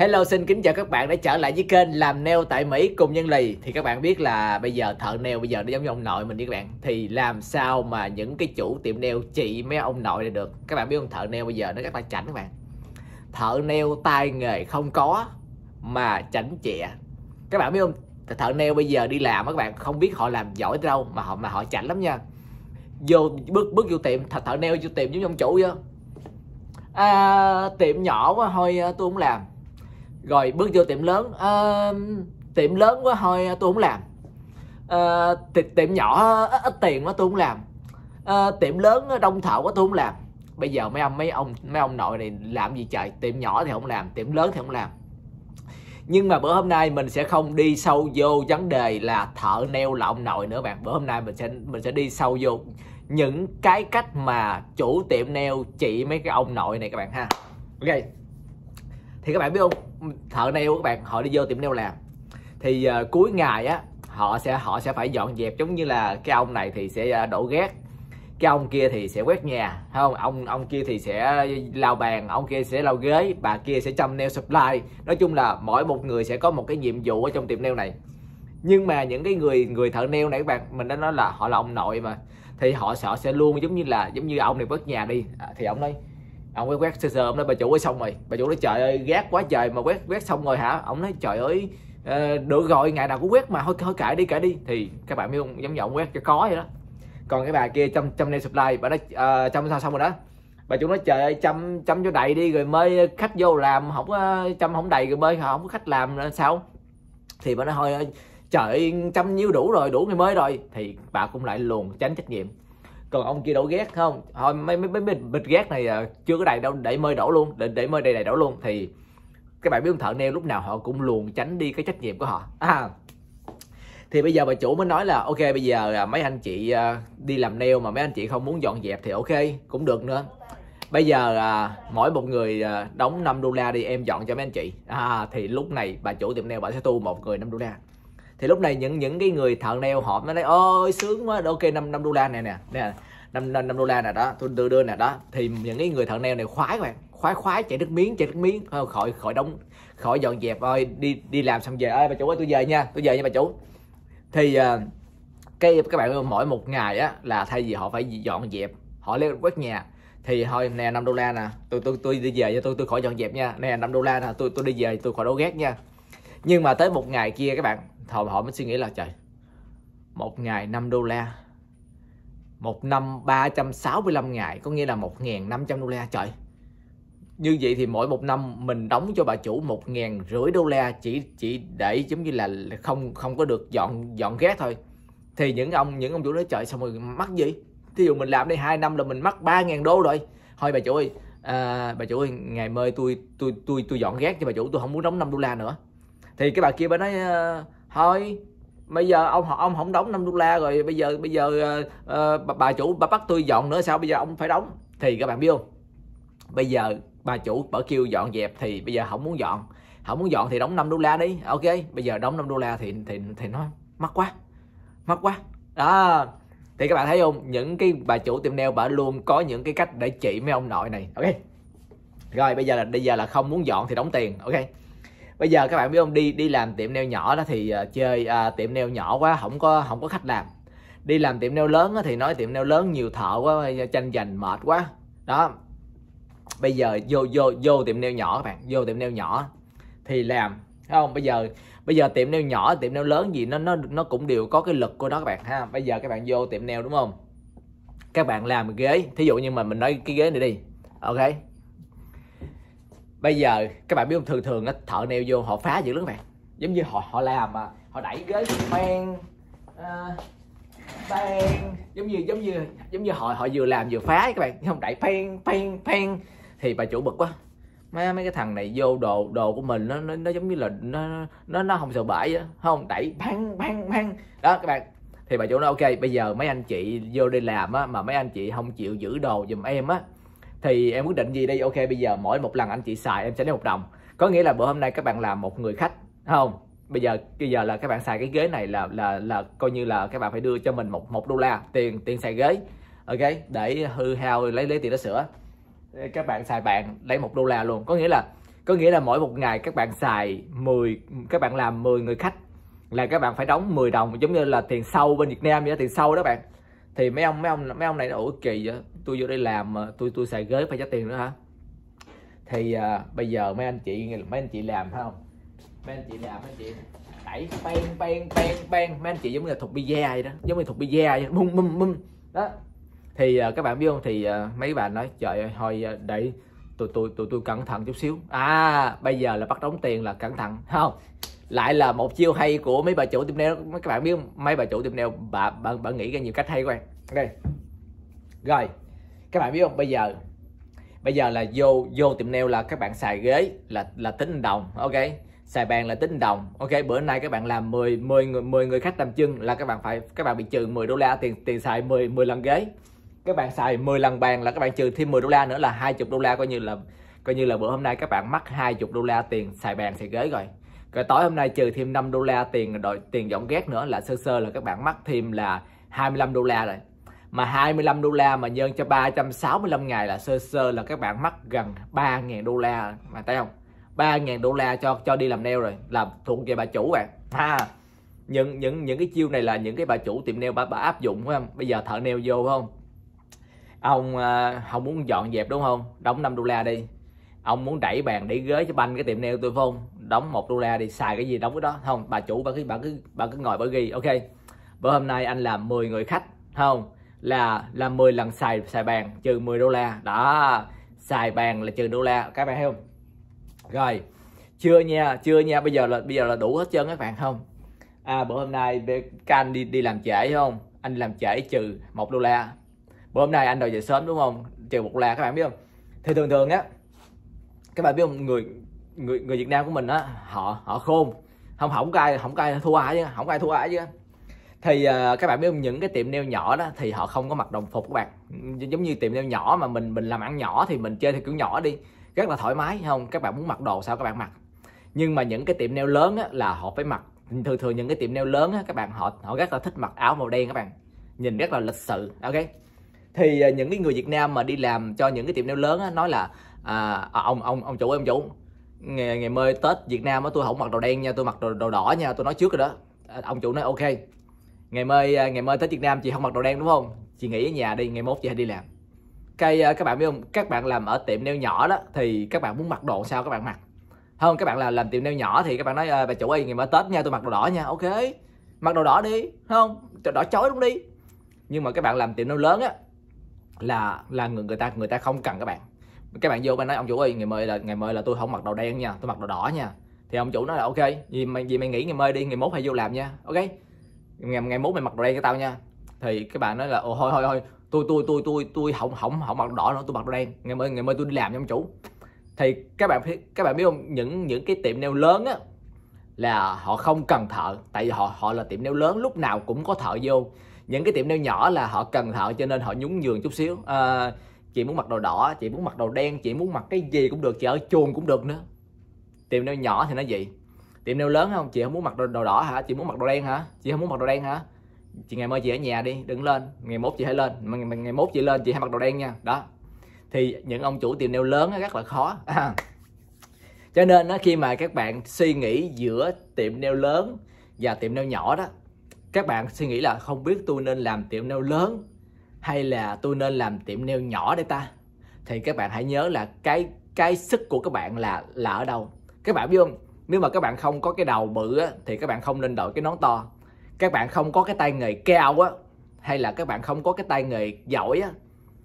Hello xin kính chào các bạn đã trở lại với kênh làm nail tại Mỹ cùng nhân lì. Thì các bạn biết là bây giờ thợ nail bây giờ nó giống như ông nội mình đi các bạn. Thì làm sao mà những cái chủ tiệm nail chị mấy ông nội này được? Các bạn biết không? Thợ nail bây giờ nó rất là chảnh các bạn. Thợ nail tay nghề không có mà chảnh chẹ Các bạn biết không? Thợ nail bây giờ đi làm các bạn không biết họ làm giỏi tới đâu mà họ mà họ chảnh lắm nha. Vô bước bước vô tiệm thợ, thợ nail vô tiệm giống như ông chủ vậy. À, tiệm nhỏ quá thôi à, tôi không làm rồi bước vô tiệm lớn. À, tiệm lớn quá thôi tôi không làm. À, tiệm, tiệm nhỏ ít, ít tiền quá tôi không làm. À, tiệm lớn đông thợ quá tôi không làm. Bây giờ mấy ông mấy ông mấy ông nội này làm gì trời? Tiệm nhỏ thì không làm tiệm lớn thì không làm. Nhưng mà bữa hôm nay mình sẽ không đi sâu vô vấn đề là thợ neo là ông nội nữa bạn. Bữa hôm nay mình sẽ mình sẽ đi sâu vô những cái cách mà chủ tiệm neo trị mấy cái ông nội này các bạn ha. Ok thì các bạn biết không? Thợ nail các bạn họ đi vô tiệm nail làm. Thì uh, cuối ngày á họ sẽ họ sẽ phải dọn dẹp giống như là cái ông này thì sẽ ờ, đổ ghét cái ông kia thì sẽ quét nhà không? Ông ông kia thì sẽ lau bàn ông kia sẽ lau ghế bà kia sẽ chăm nail supply. Nói chung là mỗi một người sẽ có một cái nhiệm vụ ở trong tiệm nail này. Nhưng mà những cái người người thợ nail này các bạn mình đã nói là họ là ông nội mà. Thì họ sợ sẽ luôn giống như là giống như ông này quét nhà đi. À, thì ông nói ông quét quét sơ sơ ông nói bà chủ quét xong rồi. Bà chủ nói trời ơi gác quá trời mà quét quét xong rồi hả? Ông nói trời ơi ờ, được rồi ngày nào cũng quét mà thôi thôi cãi đi cãi đi. Thì các bạn biết không giống như ông quét cho có vậy đó. Còn cái bà kia chăm chăm nail supply bà nói uh, chăm sao xong rồi đó? Bà chủ nói trời ơi chăm chăm cho đầy đi rồi mới khách vô làm không có chăm không đầy rồi mới không có khách làm sao? Thì bà nói thôi trời ơi chăm nhiêu đủ rồi đủ ngày mới rồi. Thì bà cũng lại luồn tránh trách nhiệm còn ông kia đổ ghét không? Thôi mấy mấy mấy bịch ghét này à, chưa có đầy đâu để mơi đổ luôn để để mơi đầy đầy đổ luôn. Thì các bạn biết ông thợ neo lúc nào họ cũng luồn tránh đi cái trách nhiệm của họ. À, thì bây giờ bà chủ mới nói là ok bây giờ à, mấy anh chị à, đi làm nail mà mấy anh chị không muốn dọn dẹp thì ok cũng được nữa. Bây giờ à, mỗi một người à, đóng 5 đô la đi em dọn cho mấy anh chị. À, thì lúc này bà chủ tiệm nail bà sẽ tu một người 5 đô la thì lúc này những những cái người thợ nail họ mới nói ôi sướng quá. Ok 5 năm đô la này nè nè năm năm đô la nè đó tôi đưa đưa nè đó. Thì những cái người thợ nail này khoái các bạn khoái khoái chạy nước miếng chạy nước miếng khỏi khỏi đóng khỏi dọn dẹp ơi đi đi làm xong về ơi bà chủ ơi tôi về nha tôi về nha bà chủ. Thì uh, cái các bạn mỗi một ngày á là thay vì họ phải dọn dẹp họ lên quét nhà thì thôi nè 5 đô la nè tôi tôi tôi đi về cho tôi tôi khỏi dọn dẹp nha nè 5 đô la nè tôi tôi đi về tôi khỏi đổ ghét nha. Nhưng mà tới một ngày kia các bạn họ họ mới suy nghĩ là trời một ngày 5 đô la một năm 365 ngày có nghĩa là 1.500 đô la trời. Như vậy thì mỗi một năm mình đóng cho bà chủ một ngàn rưỡi đô la chỉ chỉ để giống như là không không có được dọn dọn ghét thôi. Thì những ông những ông chủ nói trời xong rồi mắc gì thí dụ mình làm đây hai năm là mình mắc ba ngàn đô rồi. Thôi bà chủ ơi à, bà chủ ơi ngày mai tôi tôi tôi tôi dọn ghét cho bà chủ tôi không muốn đóng 5 đô la nữa. Thì cái bà kia bà nói à, thôi bây giờ ông ông không đóng 5 đô la rồi bây giờ bây giờ uh, bà, bà chủ bà bắt tôi dọn nữa sao bây giờ ông phải đóng? Thì các bạn biết không? Bây giờ bà chủ bà kêu dọn dẹp thì bây giờ không muốn dọn. Không muốn dọn thì đóng 5 đô la đi ok? Bây giờ đóng 5 đô la thì thì thì nó mắc quá mắc quá. Đó thì các bạn thấy không? Những cái bà chủ tiệm nail bà luôn có những cái cách để trị mấy ông nội này ok? Rồi bây giờ là bây giờ là không muốn dọn thì đóng tiền ok? Bây giờ các bạn biết không? Đi đi làm tiệm nail nhỏ đó thì uh, chơi uh, tiệm nail nhỏ quá không có không có khách làm. Đi làm tiệm nail lớn đó, thì nói tiệm nail lớn nhiều thợ quá tranh giành mệt quá. Đó. Bây giờ vô vô vô tiệm nail nhỏ các bạn vô tiệm nail nhỏ thì làm thấy không? Bây giờ bây giờ tiệm nail nhỏ tiệm nail lớn gì nó nó nó cũng đều có cái lực của nó các bạn ha bây giờ các bạn vô tiệm nail đúng không? Các bạn làm ghế thí dụ như mà mình nói cái ghế này đi ok? Bây giờ các bạn biết không? Thường thường á thợ neo vô họ phá dữ lắm bạn. Giống như họ họ làm mà họ đẩy ghế bang uh, ờ, bang giống như giống như giống như họ họ vừa làm vừa phá các bạn. Không đẩy pen pen pen thì bà chủ bực quá. Mấy mấy cái thằng này vô đồ đồ của mình nó nó, nó giống như là nó nó nó không sợ bãi á. Không đẩy bang bang bang đó các bạn. Thì bà chủ nói ok bây giờ mấy anh chị vô đi làm á mà mấy anh chị không chịu giữ đồ giùm em á thì em quyết định gì đi ok, bây giờ mỗi một lần anh chị xài em sẽ lấy một đồng. Có nghĩa là bữa hôm nay các bạn làm một người khách không? Bây giờ bây giờ là các bạn xài cái ghế này là là là coi như là các bạn phải đưa cho mình một một đô la tiền tiền xài ghế. Ok, để hư hao, lấy lấy tiền đó sửa. Các bạn xài bạn, lấy một đô la luôn. Có nghĩa là, có nghĩa là mỗi một ngày các bạn xài 10 các bạn làm 10 người khách là các bạn phải đóng 10 đồng, giống như là tiền sâu bên Việt Nam vậy tiền sâu đó bạn. Thì mấy ông mấy ông mấy ông này nó ủa kỳ vậy? Tôi vô đây làm mà tôi tôi xài ghế phải trả tiền nữa hả? Thì à, bây giờ mấy anh chị mấy anh chị làm phải không? Mấy anh chị làm mấy anh chị đẩy bang bang bang bang. Mấy anh chị giống như là thuộc pizza vậy đó giống như thuộc pizza vậy bum bum bum đó. Thì à, các bạn biết không? Thì à, mấy bạn nói trời ơi thôi đẩy để tôi tôi tôi tôi cẩn thận chút xíu. À bây giờ là bắt đóng tiền là cẩn thận. Không lại là một chiêu hay của mấy bà chủ tiệm nail. Mấy các bạn biết không? Mấy bà chủ tiệm nail bà bà, bà nghĩ ra nhiều cách hay quá. Đây, rồi các bạn biết không? Bây giờ bây giờ là vô vô tiệm nail là các bạn xài ghế là là tính đồng, ok? Xài bàn là tính đồng, ok? Bữa nay các bạn làm 10 10 người 10 người khách làm chân là các bạn phải, các bạn bị trừ 10 đô la tiền tiền xài 10 10 lần ghế. Các bạn xài 10 lần bàn là các bạn trừ thêm 10 đô la nữa là 20 đô la, coi như là, coi như là bữa hôm nay các bạn mất 20 đô la tiền xài bàn, xài ghế rồi. Rồi tối hôm nay trừ thêm 5 đô la tiền đội tiền dọn ghét nữa là sơ sơ là các bạn mất thêm là 25 đô la rồi mà 25 đô la mà nhân cho 365 ngày là sơ sơ là các bạn mất gần 3.000 đô la. Mà thấy không? 3.000 đô la cho cho đi làm nail rồi làm thuộc về bà chủ bạn. Ha. Những những những cái chiêu này là những cái bà chủ tiệm nail bà, bà áp dụng phải không? Bây giờ thợ nail vô phải không? Ông à, không muốn dọn dẹp đúng không? Đóng 5 đô la đi. Ông muốn đẩy bàn đẩy ghế cho banh cái tiệm nail tôi không? Đóng một đô la đi xài cái gì đóng cái đó. Không bà chủ bà cứ bà cứ bà cứ ngồi bà ghi ok? Bữa hôm nay anh làm 10 người khách không? Là làm 10 lần xài xài bàn trừ 10 đô la. Đó, xài bàn là trừ đô la. Các bạn thấy không? Rồi, chưa nha chưa nha. Bây giờ là, bây giờ là đủ hết trơn các bạn, không? À bữa hôm nay can đi đi làm trễ không? Anh làm trễ trừ một đô la. Bữa hôm nay anh đòi về sớm, đúng không? Trừ một là la, các bạn biết không? Thì thường thường á, các bạn biết không? Người người người Việt Nam của mình á, họ họ khôn. Không không có ai, không có ai thua ai chứ, không có ai thua ai chứ thì uh, các bạn biết không những cái tiệm nail nhỏ đó thì họ không có mặc đồng phục các bạn. Giống như tiệm nail nhỏ mà mình mình làm ăn nhỏ thì mình chơi theo kiểu nhỏ đi. Rất là thoải mái không? Các bạn muốn mặc đồ sao các bạn mặc. Nhưng mà những cái tiệm nail lớn á, là họ phải mặc. Thường thường những cái tiệm nail lớn á, các bạn họ họ rất là thích mặc áo màu đen các bạn. Nhìn rất là lịch sự ok? Thì uh, những cái người Việt Nam mà đi làm cho những cái tiệm nail lớn á, nói là à, à ông ông ông chủ ông chủ. Ngày ngày mơi tết việt nam á tôi không mặc đồ đen nha tôi mặc đồ, đồ đỏ nha tôi nói trước rồi đó. Ờ, ông chủ nói ok ngày mai à, ngày mai tới việt nam chị không mặc đồ đen đúng không? Chị nghỉ ở nhà đi, ngày mốt chị hãy đi làm. Cây à, các bạn biết không? Các bạn làm ở tiệm nail nhỏ đó thì các bạn muốn mặc đồ sao các bạn mặc. Không, các bạn là làm tiệm nail nhỏ thì các bạn nói à, bà chủ ơi, ngày mai tết nha, tôi mặc đồ đỏ nha. Ok, mặc đồ đỏ đi, không? Đỏ chói đúng đi. Nhưng mà các bạn làm tiệm nail lớn á, là là người người ta người ta không cần các bạn. Các bạn vô bạn nói, ông chủ ơi, ngày mai là, ngày mai là tôi không mặc đồ đen nha, tôi mặc đồ đỏ nha. Thì ông chủ nói là, ok vì mày vì mày nghỉ ngày mai đi, ngày mốt hay vô làm nha. Ok ngày ngày mốt mày mặc đồ đen cho tao nha. Thì các bạn nói là ồ thôi thôi thôi tôi tôi tôi tôi tôi không không không mặc đồ đỏ nữa tôi mặc đồ đen. Ngày mai ngày mai tôi đi làm nha ông chủ. Thì các bạn các bạn biết không? Những những cái tiệm nail lớn á là họ không cần thợ tại vì họ họ là tiệm nail lớn lúc nào cũng có thợ vô. Những cái tiệm nail nhỏ là họ cần thợ cho nên họ nhún nhường chút xíu. À, chị muốn mặc đồ đỏ chị muốn mặc đồ đen chị muốn mặc cái gì cũng được chị ở chuồng cũng được nữa. Tiệm nail nhỏ thì nó gì tiệm nail lớn không? Chị không muốn mặc đồ, đồ đỏ hả? Chị muốn mặc đồ đen hả? Chị không muốn mặc đồ đen hả? Chị ngày mai chị ở nhà đi đừng lên. Ngày mốt chị hãy lên. Mà ngày, ngày mốt chị lên chị hãy mặc đồ đen nha. Đó. Thì những ông chủ tiệm nail lớn rất là khó. Cho nên khi mà các bạn suy nghĩ giữa tiệm nail lớn và tiệm nail nhỏ đó các bạn suy nghĩ là không biết tôi nên làm tiệm nail lớn hay là tôi nên làm tiệm nail nhỏ đây ta? Thì các bạn hãy nhớ là cái cái sức của các bạn là là ở đâu. Các bạn biết không? Nếu mà các bạn không có cái đầu bự á, thì các bạn không nên đội cái nón to các bạn không có cái tay nghề cao á hay là các bạn không có cái tay nghề giỏi á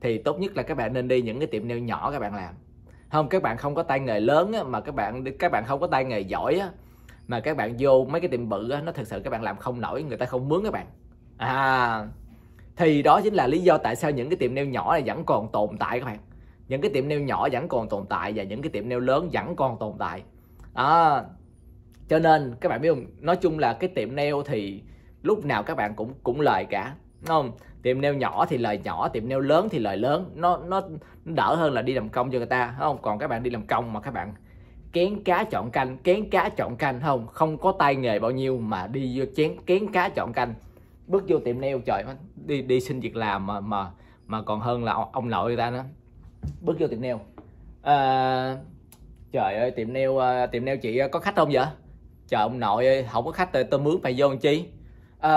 thì tốt nhất là các bạn nên đi những cái tiệm nail nhỏ các bạn làm không các bạn không có tay nghề lớn á, mà các bạn các bạn không có tay nghề giỏi á mà các bạn vô mấy cái tiệm bự á, nó thực sự các bạn làm không nổi người ta không mướn các bạn à thì đó chính là lý do tại sao những cái tiệm nail nhỏ này vẫn còn tồn tại các bạn những cái tiệm nail nhỏ vẫn còn tồn tại và những cái tiệm nail lớn vẫn còn tồn tại đó cho nên các bạn biết không? Nói chung là cái tiệm nail thì lúc nào các bạn cũng cũng lời cả đúng không? Tiệm nail nhỏ thì lời nhỏ tiệm nail lớn thì lời lớn. Nó nó, nó đỡ hơn là đi làm công cho người ta đúng không? Còn các bạn đi làm công mà các bạn kén cá chọn canh kén cá chọn canh không? Không có tay nghề bao nhiêu mà đi vô chén kén cá chọn canh. Bước vô tiệm nail trời đi đi xin việc làm mà mà mà còn hơn là ông nội người ta nữa. Bước vô tiệm nail. À, trời ơi tiệm nail ờ, tiệm nail chị ờ, có khách không vậy? Trời ông nội ơi không có khách ờ, tôi, tôi mướn mày vô làm chi? À,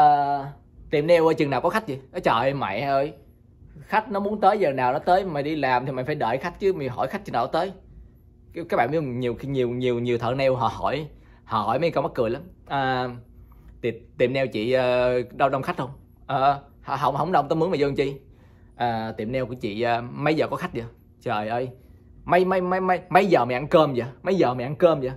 tiệm nail chừng nào có khách gì trời ơi mẹ ơi. Khách nó muốn tới giờ nào nó tới mày đi làm thì mày phải đợi khách chứ mày hỏi khách chừng nào tới. Các bạn biết nhiều nhiều nhiều nhiều thợ nail họ hỏi họ hỏi mấy câu mắc cười lắm. À, tiệm, tiệm nail chị đâu đông khách không? À, không không đông tao mướn mày vô làm chi? À, tiệm nail của chị mấy giờ có khách vậy? Trời ơi mấy mấy mấy mấy mấy giờ mày ăn cơm vậy? Mấy giờ mày ăn cơm vậy?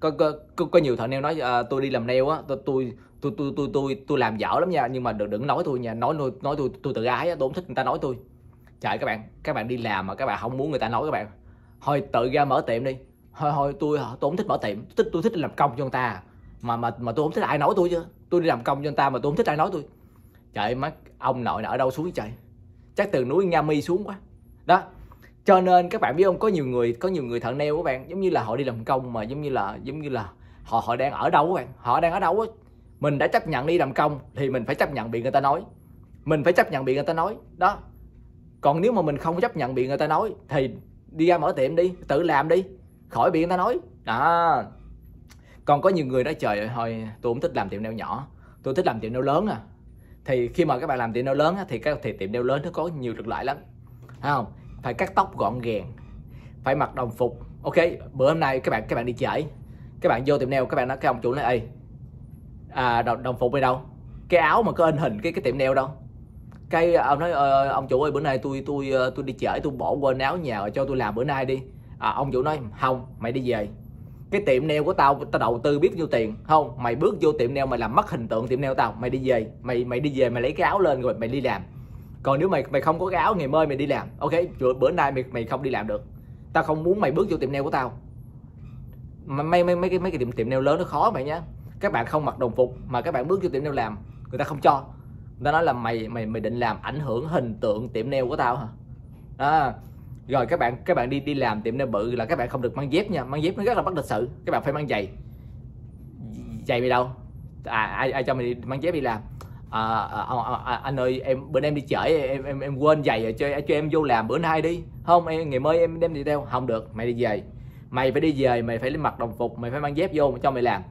Có có có, có nhiều thợ nail nói à, tôi đi làm nail á tôi tôi tôi tôi tôi tôi tôi làm dở lắm nha nhưng mà đừng đừng nói tôi nha nói nói, nói tôi tôi tự ái á tôi không thích người ta nói tôi. Trời các bạn các bạn đi làm mà các bạn không muốn người ta nói các bạn. Thôi tự ra mở tiệm đi. Thôi thôi tôi tôi không thích mở tiệm tôi thích tôi thích làm công cho người ta à. mà mà mà tôi không thích ai nói tôi chứ. Tôi đi làm công cho người ta mà tôi không thích ai nói tôi. Trời mắt ông nội ở đâu xuống trời. Chắc từ núi Nga Mi xuống quá. Đó cho nên các bạn biết không có nhiều người có nhiều người thợ neo các bạn giống như là họ đi làm công mà giống như là giống như là họ họ đang ở đâu các bạn? Họ đang ở đâu á? Mình đã chấp nhận đi làm công thì mình phải chấp nhận bị người ta nói. Mình phải chấp nhận bị người ta nói. Đó. Còn nếu mà mình không chấp nhận bị người ta nói thì đi ra mở tiệm đi tự làm đi khỏi bị người ta nói. Đó. Còn có nhiều người nói trời ơi thôi tôi không thích làm tiệm nail nhỏ. Tôi thích làm tiệm nail lớn à. Thì khi mà các bạn làm tiệm nail lớn á, thì các thì tiệm nail lớn nó có nhiều được lợi lắm. Thấy không? Phải cắt tóc gọn gàng. Phải mặc đồng phục. Ok bữa hôm nay các bạn các bạn đi chảy. Các bạn vô tiệm nail các bạn nói cái ông chủ nói ê à, đồng, đồng phục đi đâu? Cái áo mà có in hình cái cái tiệm nail đâu. Cái ờ, ông nói ờ, ông chủ ơi bữa nay tôi tôi ờ, tôi đi chở tôi bỏ quên áo nhà rồi cho tôi làm bữa nay đi. À, ông chủ nói không mày đi về. Cái tiệm nail của tao tao đầu tư biết nhiêu tiền. Không mày bước vô tiệm nail mày làm mất hình tượng tiệm nail tao. Mày đi về mày mày đi về mày lấy cái áo lên rồi mày đi làm còn nếu mày mày không có cái áo ngày mai mày đi làm ok bữa nay mày mày không đi làm được. Tao không muốn mày bước vô tiệm nail của tao. Mấy mấy mấy cái mấy cái tiệm tiệm nail lớn nó khó mày nhá. Các bạn không mặc đồng phục mà các bạn bước vô tiệm nail làm người ta không cho. Người ta nói là mày mày mày định làm ảnh hưởng hình tượng tiệm nail của tao hả? À, rồi các bạn các bạn đi đi làm tiệm nail bự là các bạn không được mang dép nha. Mang dép nó rất là bất lịch sự các bạn phải mang giày. Giày mày đâu? À ai ai cho mày đi mang dép đi làm? À, à, à, à, à, anh ơi em bữa nay em đi chở em em em quên giày rồi cho cho em vô làm bữa nay đi. Không em ngày mới em đem đi theo. Không được mày đi về. Mày phải đi về mày phải mặc đồng phục mày phải mang dép vô cho mày làm.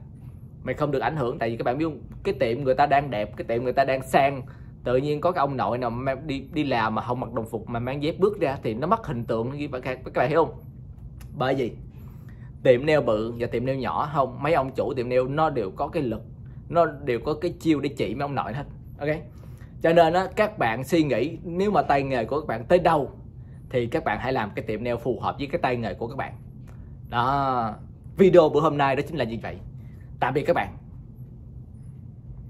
Mày không được ảnh hưởng tại vì các bạn biết không? Cái tiệm người ta đang đẹp cái tiệm người ta đang sang. Tự nhiên có cái ông nội nào mà đi đi làm mà không mặc đồng phục mà mang dép bước ra thì nó mất hình tượng. Như vậy các bạn hiểu không? Bởi vì tiệm nail bự và tiệm nail nhỏ không mấy ông chủ tiệm nail nó đều có cái lực nó đều có cái chiêu để chỉ mấy ông nội hết. Ok? Cho nên á, các bạn suy nghĩ, nếu mà tay nghề của các bạn tới đâu, thì các bạn hãy làm cái tiệm nail phù hợp với cái tay nghề của các bạn. Đó. Video bữa hôm nay đó chính là như vậy. Tạm biệt các bạn.